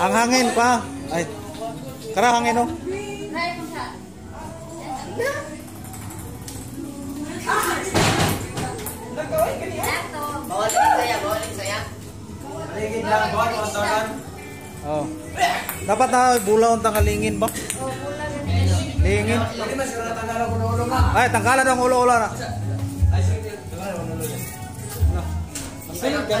Ang hangin pa. Ay. Kara hangin oh. Bawalin saya, bawalin saya. Paligid lang, bawal mga. Oh. Dapat na bulaw ang tangalingin ba? Lingin. Ng ulo nga. Ay, tangkalan ang ulo-ulo na. Akin,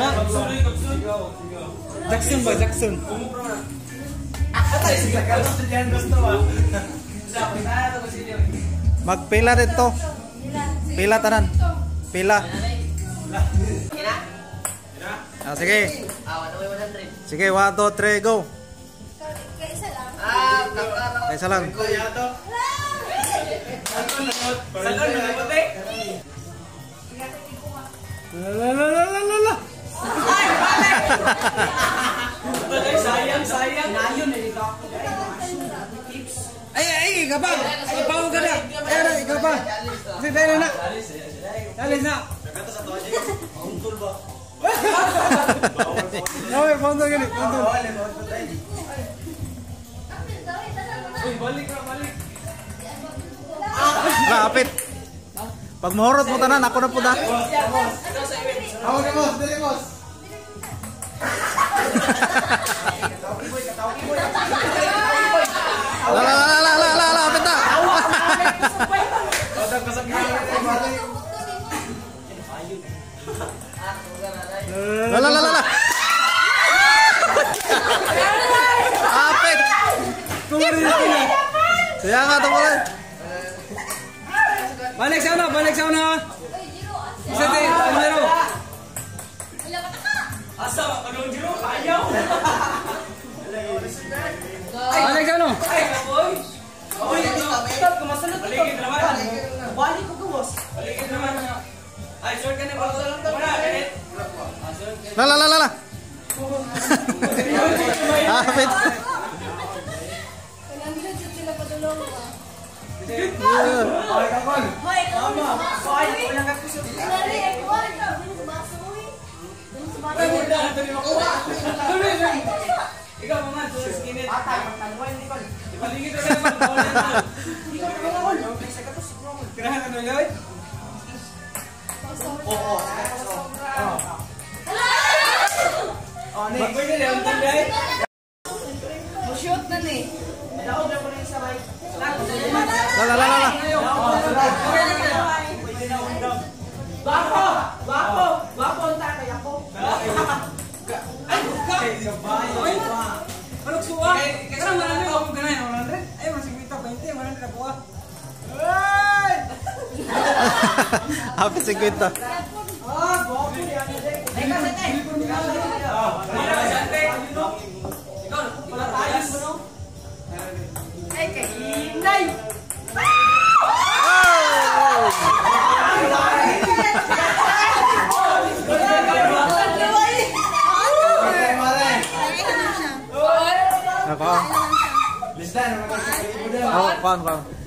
na ito kasi dyan. Magpila dito. Pila tanan. Pila. Ah, sige. Ah, 100. Sige, 1, 2, 3, go. Ah, kakak. Isa lang. Kuya to. Salon, nalimuti. La la la la la la. Ay, sayang, sayang. Nayon, eh. Ay, ay, kapag. Ipaw ka na. Ay, ay, kapag. Sige, dahil na. Alis na. Okay, pondo gani, pondo. Lapit. Pag mahurot mo tanan, ako na po da. Ako na, boss. Dali, boss. La la la la la la la, lapit na. Kodang kasabihan natin, balik. La la la la la. Lapit. Kaya nga to pala. Balik sa una, balik sa una. Asa, anong jiro? Ayaw. Balik sa una. Ay, kapoy. Oy, stop, kumasunod ito. Baligid naman. Balik ko gawas. Baligid naman. Ay, short ka na ba? Wala, ganit. La la la la la. Lapit. Ay, kapoy. Mama, soy, kulang ka kusot. Ay, wala, ito ni makuha. Ikaw, mga, sa skinit. Patay, magtaluan, hindi ko. Ibaligid na naman, bawal na. Ko naman ako. Kirahan ano yun? Oo. Oh, ni, pwede na yung tanday. Shoot na ni. Daog na po na yung sabay. La la Ay, kahinay! Ako. Listan, Oh, pan pan.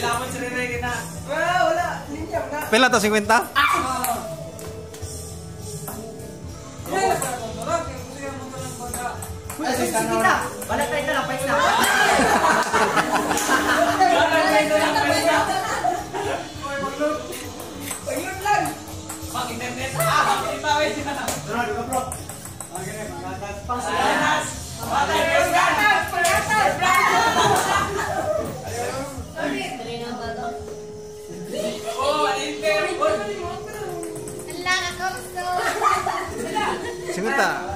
Laman si Rene kita. Wala, wala. Linya na. Pila to 50? Wala pa ako. Wala, kaya gusto yung mga lang banda. Uy, sige kita. Balik tayo na lang, pahit na. Balik tayo na lang, pahit na. Pahit lang. Pag-internet. Ah, pag-ibawin siya. Tara, di ka bro. Okay, panggatas. Panggatas. Panggatas. しぐた。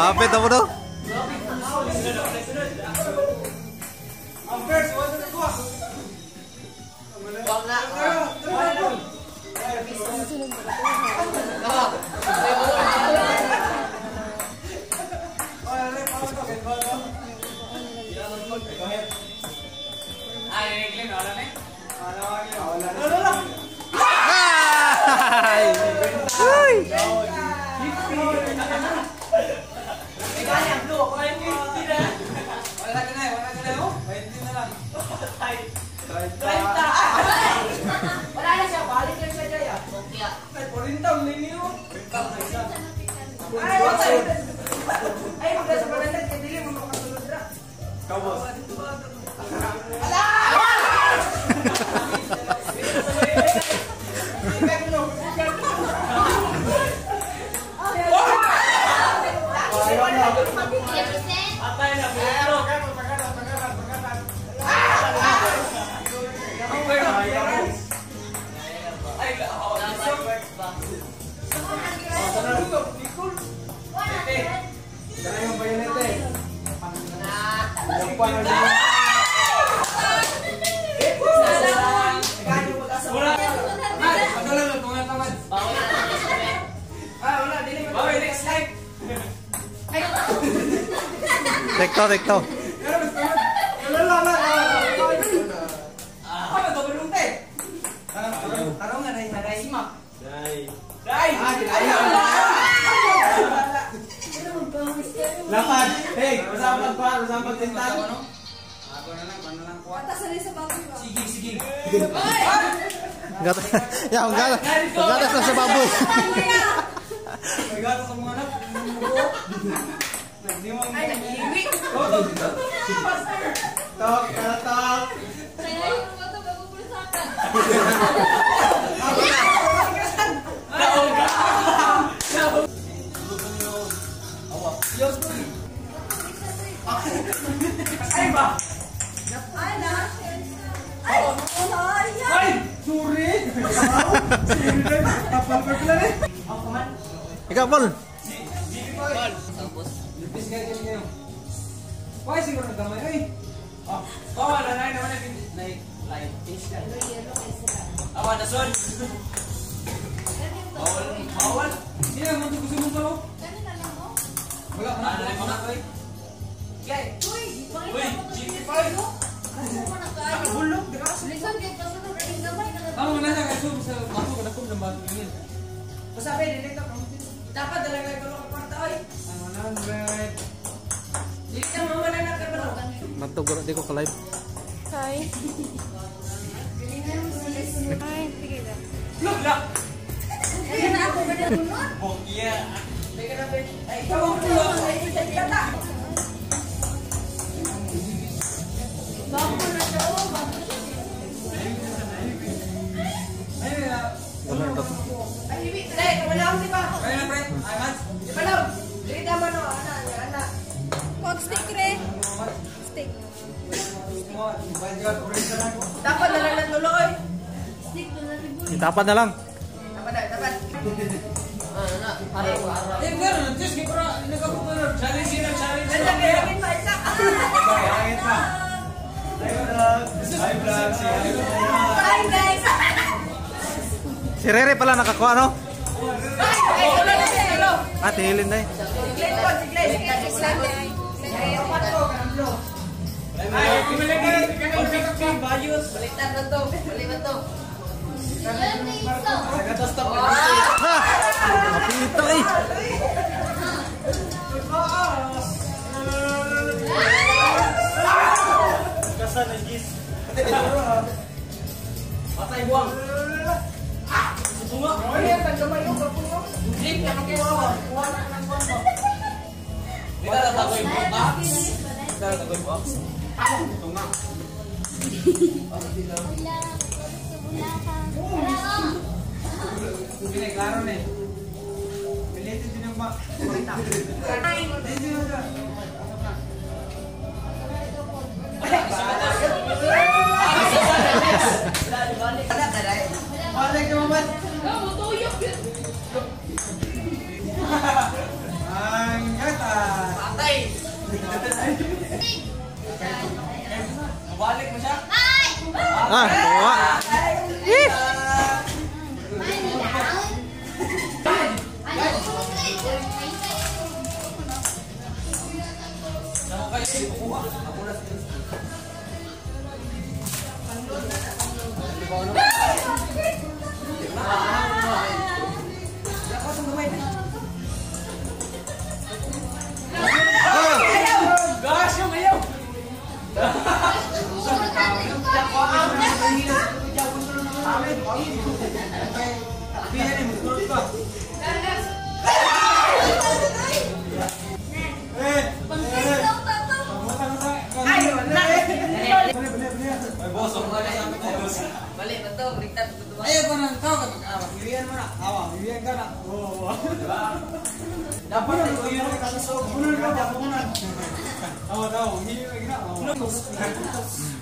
Kapit mo no? Ang first, wala na Ay, ay, magkasa pa lang. Dili mo makasunod na. Kabos. Kaya to, bulunte? Tarong nga, na na ima. Dai. Dai. Ah, dai. Lapad. Hey, usapag pa, usapag tintang. Ako na lang, ano lang kuha. Sige, sige. Gata. Ya, ang gata. Ang gata sa sa baboy. May gato sa mga anak. Hindi mo. Ay, nag-iwi. Go, go, go. Tok, tok. Ay ba? Ay! Sorry! Sorry! Tapal ko pala eh! Ako man. Ikaw, Paul. Tapos, Lipis nga din ngayon. Why siguro nagkamay? Ay! Oh, bawal na naman na live fish ka. Awa na son. Bawal, bawal. Hindi na mo gusto mo pa Wala ka na. Ano na mga koy? Gay. Uy, GP5. Bulok, diras. Ang mga nasa kaso sa bato ko na kum ng bato yun. Pa din ito. Dapat dala kay ko kwarta oy. Ano na, bread. Dili ka mama na nakabalo. Matuguro, di ko ka-live. Look, look. Oh, yeah. Teka na, babe. Ay, ikaw ang ulo. Ay, isa kata. Ay, ah, Ano ito? ay, kamalawang di ba? Ay, na, pre. Ay, Mats. Di ba lang? Dili tama no, ana, ana. Mo, bayad ka, orange na lang. Dapat na lang natulo oy. Itapad na lang. Dapat, dapat. Ano na? Hari ko araw. Eh, gano'n. Diyos, kaya para, nagkakupo na. Challenge sila, challenge sila. Nandiyan kaya kin pa isa. Okay, hangin pa. Si Rere pala nakakuha, no? Na tulo. Ah, tihilin na eh. Siglet po, siglet. Na natagoy mo, ha? Di na natagoy mo. Tunga. Pinaklaro na eh. Related din yung ba? Ay, Hindi na. wala ka. Balik ka mamat. Kamu tuyok. 啊，好啊。咦？好啊。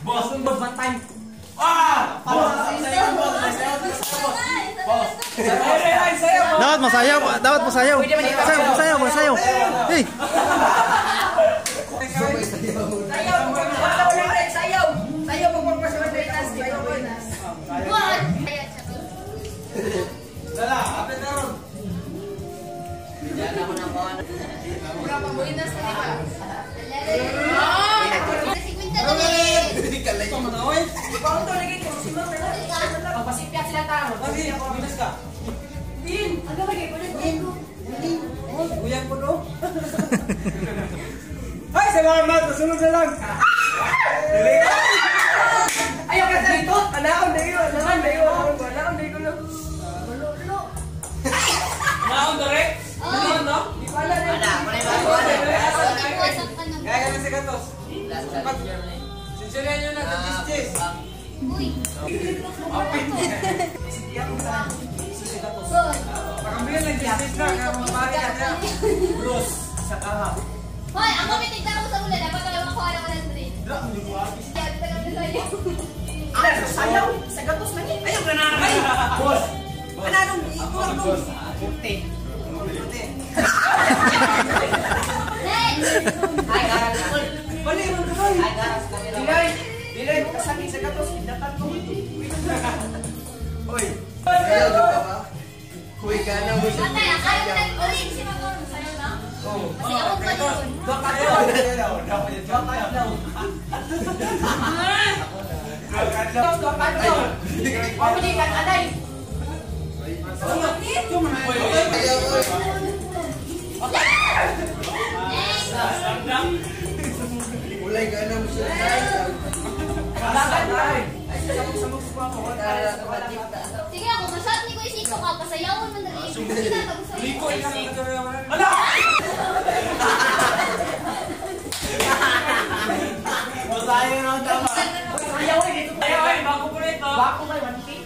Bos, bos bantai. Dapat mas saya, mas saya. Mas saya, mas saya. Hei. Ay, salamat. Sunod na lang. Ayaw ka sa ito. Anaon na iyo, anaon na iyo, Boss! Ano nung ikulang nung? Kurte. Kurte. Ay, garas. Bali, ron ka boy. Ay, garas. Dilay, dilay, kasakit sa katos. Pinatan ko ito. Uy. Ayaw ka ba? Kuwi ka na mo siya. Matay, akayo na. Uy, si Magoro. Sa'yo na? Oo. Oh. Kasi ako pa yun. Baka yun. Baka yun. Baka yun. Baka yun. Baka yun. Ulay ka na mo siya. Sige ako, masyad ni ko yung ka. Pasayawan mo na rin. Liko yung siko. Ala! Masayaw na ang Bako po na ito.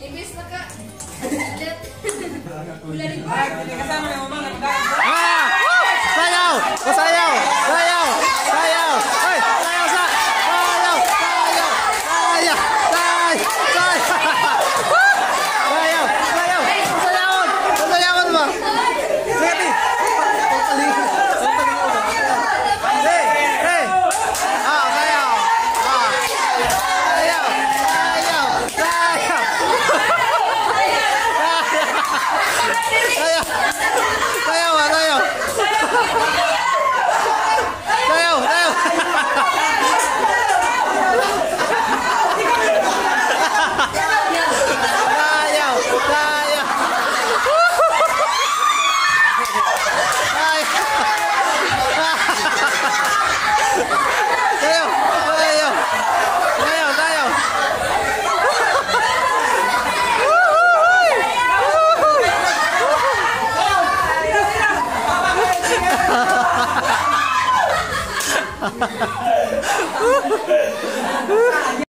Ibis na ka. Kasama na mo mga. Sayaw! Sayaw! Sayaw! Ha ha ha ha!